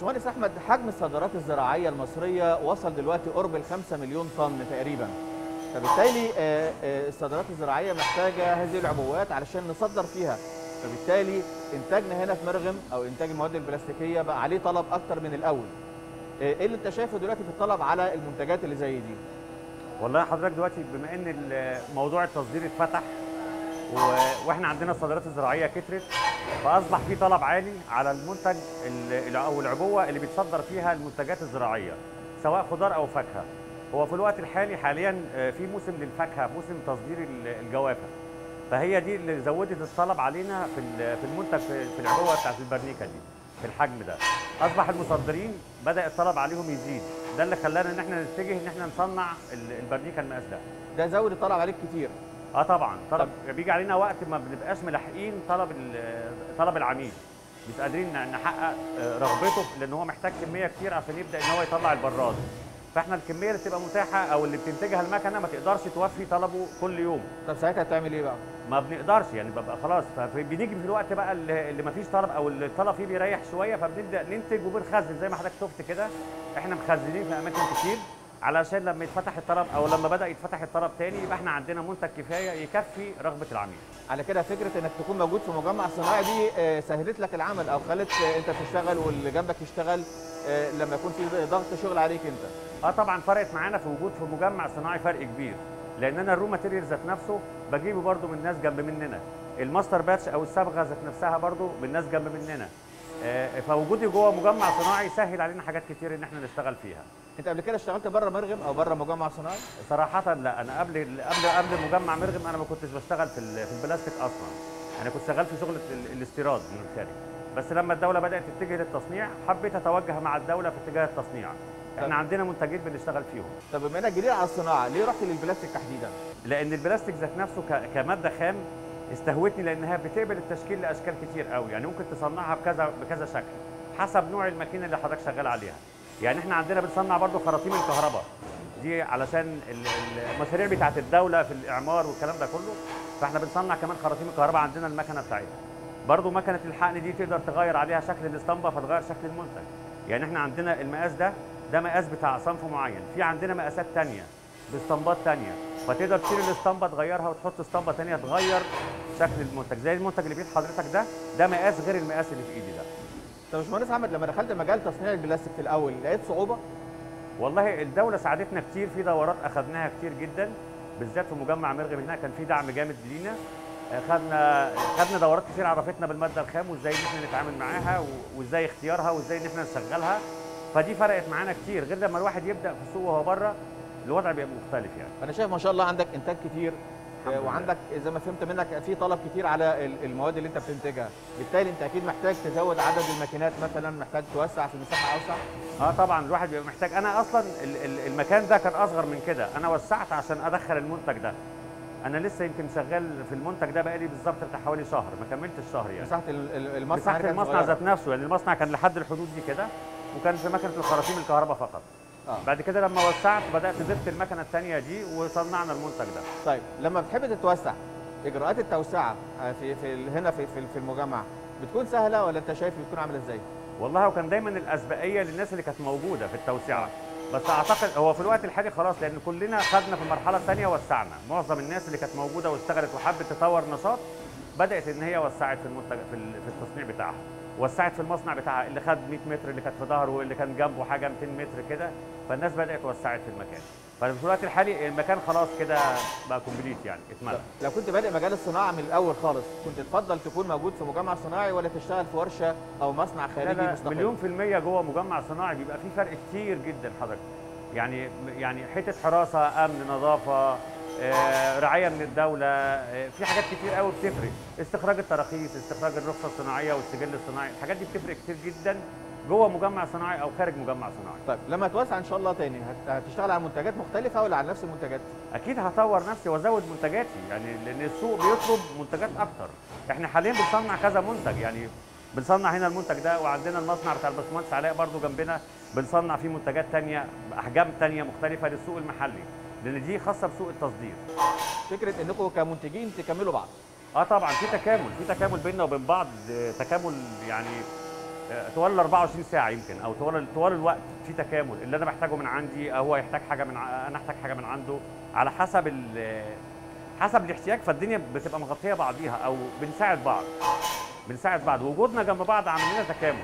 باشمهندس أحمد حجم الصادرات الزراعية المصرية وصل دلوقتي قرب ال 5 مليون طن تقريبا. فبالتالي آه، آه، الصادرات الزراعية محتاجة هذه العبوات علشان نصدر فيها. فبالتالي انتاجنا هنا في مرغم أو إنتاج المواد البلاستيكية بقى عليه طلب أكتر من الأول. آه، إيه اللي أنت شايفه دلوقتي في الطلب على المنتجات اللي زي دي؟ والله حضرتك دلوقتي بما إن موضوع التصدير اتفتح. وإحنا عندنا الصادرات الزراعية كترت فأصبح في طلب عالي على المنتج ال- أو العبوة اللي بيتصدر فيها المنتجات الزراعية سواء خضار أو فاكهة. هو في الوقت الحالي حاليا آه، في موسم للفاكهة موسم تصدير ال- الجوافة. فهي دي اللي زودت الطلب علينا في في المنتج في العبوة بتاعت البرنيكة دي في الحجم ده. أصبح المصدرين بدأ الطلب عليهم يزيد. ده اللي خلانا إن إحنا نتجه إن إحنا نصنع ال- البرنيكة المقاس ده ده زود الطلب عليك كتير. آه طبعا. طلب بيجي علينا وقت ما بنبقاش ملاحقين طلب طلب العميل. مش قادرين نحقق آه، رغبته لأن هو محتاج كمية كتير عشان يبدأ إن هو يطلع البراد. فإحنا الكمية اللي بتبقى متاحة أو اللي بتنتجها المكنة ما تقدرش توفي طلبه كل يوم. طب ساعتها تعمل إيه بقى؟ ما بنقدرش يعني ببقى خلاص. فبنيجي في الوقت بقى اللي اللي ما فيش طلب أو اللي الطلب فيه بيريح شوية فبنبدأ ننتج وبنخزن. زي ما حضرتك شفت كده إحنا مخزنين في أماكن كتير. علشان لما يتفتح الطلب أو لما بدأ يتفتح الطلب تاني يبقى إحنا عندنا منتج كفاية يكفي رغبة العميل. على كده فكرة إنك تكون موجود في مجمع صناعي دي آه، سهلت لك العمل أو خلت آه، أنت تشتغل واللي جنبك يشتغل آه، لما يكون في ضغط شغل عليك أنت. آه طبعا فرقت معانا في وجود في مجمع صناعي فرق كبير لأن أنا ال raw material ذات نفسه بجيبه برده من ناس جنب مننا. ال master batch أو الصبغة ذات نفسها برده من ناس جنب مننا. فوجودي جوه مجمع صناعي سهل علينا حاجات كتير إن إحنا نشتغل فيها. انت قبل كده اشتغلت بره مرغم أو بره مجمع صناعي؟ صراحة لا أنا قبل قبل قبل مجمع مرغم أنا ما كنتش بشتغل في في البلاستيك أصلا. أنا كنت شغال في شغل ال- الاستيراد من الخارج بس لما الدولة بدأت تتجه للتصنيع حبيت أتوجه مع الدولة في اتجاه التصنيع. إحنا عندنا منتجين بنشتغل فيهم. طب بما إنك جديد على الصناعة ليه رحت للبلاستيك تحديدا؟ لأن البلاستيك ذات نفسه كمادة خام استهوتني لأنها بتقبل التشكيل لأشكال كتير قوي يعني ممكن تصنعها بكذا بكذا شكل حسب نوع الماكينة اللي حضرتك شغال عليها. يعني إحنا عندنا بنصنع برضو خراطيم الكهرباء. دي علشان ال- ال- المشاريع بتاعت الدولة في الإعمار والكلام ده كله. فاحنا بنصنع كمان خراطيم الكهرباء عندنا المكنة بتاعتها. برضو مكنة الحقن دي تقدر تغير عليها شكل الاسطمبة فتغير شكل المنتج. يعني إحنا عندنا المقاس ده ده مقاس بتاع صنف معين. في عندنا مقاسات تانية باسطمبات تانية. فتقدر تشيل الاسطمبة تغيرها وتحط اسطمبة تانية تغير شكل المنتج. زي المنتج اللي في حضرتك ده ده مقاس غير المقاس اللي في إيدي ده. طب يا باشمهندس أحمد لما دخلت مجال تصنيع البلاستيك في الأول لقيت صعوبة؟ والله الدولة ساعدتنا كتير في دورات أخذناها كتير جدا بالذات في مجمع مرغب هنا كان في دعم جامد لينا. آه، خدنا خدنا دورات كتير عرفتنا بالمادة الخام وإزاي إن إحنا نتعامل معاها وإزاي اختيارها وإزاي إن إحنا نشغلها. فدي فرقت معانا كتير غير لما الواحد يبدأ في السوق وهو بره الوضع بيبقى مختلف يعني. أنا شايف ما شاء الله عندك إنتاج كتير. وعندك زي ما فهمت منك في طلب كتير على ال- المواد اللي انت بتنتجها. بالتالي انت أكيد محتاج تزود عدد الماكينات مثلا محتاج توسع في مساحه أوسع. آه طبعا الواحد بيبقى محتاج. أنا أصلا ال- ال- المكان ده كان أصغر من كده. أنا وسعت عشان أدخل المنتج ده. أنا لسه يمكن شغال في المنتج ده بقالي بالظبط بتاع حوالي شهر. ما كملتش شهر يعني. مساحة ال- ال- المصنع مساحة المصنع. ذات نفسه يعني. المصنع كان لحد الحدود دي كده وكان في مكنه الخراطيم الكهرباء فقط. آه. بعد كده لما وسعت بدأت ضفت المكنة الثانية دي وصنعنا المنتج ده. طيب لما بتحب تتوسع إجراءات التوسعة آه، في في هنا في في في المجمع بتكون سهلة ولا أنت شايف بتكون عاملة إزاي؟ والله وكان دايما الأسبقية للناس اللي كانت موجودة في التوسعة. بس أعتقد هو في الوقت الحالي خلاص لأن كلنا خدنا في المرحله الثانية وسعنا معظم الناس اللي كانت موجودة واشتغلت وحبت تطور نشاط بدأت إن هي وسعت في المنتج في ال- في التصنيع بتاعها. وسعت في المصنع بتاعها اللي خد 100 متر اللي كانت في ظهره واللي كان جنبه حاجة 200 متر كده. فالناس بدات وسعت في المكان. ففي الوقت الحالي المكان خلاص كده بقى كومبليت يعني. اتملى لو كنت بادئ مجال الصناعة من الأول خالص كنت تفضل تكون موجود في مجمع صناعي ولا تشتغل في ورشة أو مصنع لا خارجي لا مستقل؟ مليون في المية جوه مجمع صناعي بيبقى في فرق كتير جدا حضرتك. يعني يعني حتة حراسة أمن نظافة آه، رعاية من الدولة آه، في حاجات كتير قوي بتفرق. استخراج التراخيص استخراج الرخصة الصناعية والسجل الصناعي الحاجات دي بتفرق كتير جدا. جوه مجمع صناعي أو خارج مجمع صناعي. طيب لما توسع إن شاء الله تاني هت- هتشتغل على منتجات مختلفة ولا على نفس المنتجات؟ أكيد هطور نفسي وأزود منتجاتي يعني لأن السوق بيطلب منتجات أكتر. إحنا حاليا بنصنع كذا منتج يعني بنصنع هنا المنتج ده وعندنا المصنع بتاع الباشمهندس علاء برضو جنبنا بنصنع فيه منتجات تانية باحجام تانية مختلفة للسوق المحلي لأن دي خاصة بسوق التصدير. فكرة إنكم كمنتجين تكملوا بعض. آه طبعا في تكامل في تكامل بيننا وبين بعض آه، تكامل يعني طوال ال 24 ساعة يمكن أو طوال طوال الوقت في تكامل. اللي أنا محتاجه من عندي هو يحتاج حاجة من أنا أحتاج حاجة من عنده على حسب ال- حسب الاحتياج فالدنيا بتبقى مغطية بعضيها أو بنساعد بعض. بنساعد بعض. وجودنا جنب بعض عامل لنا تكامل.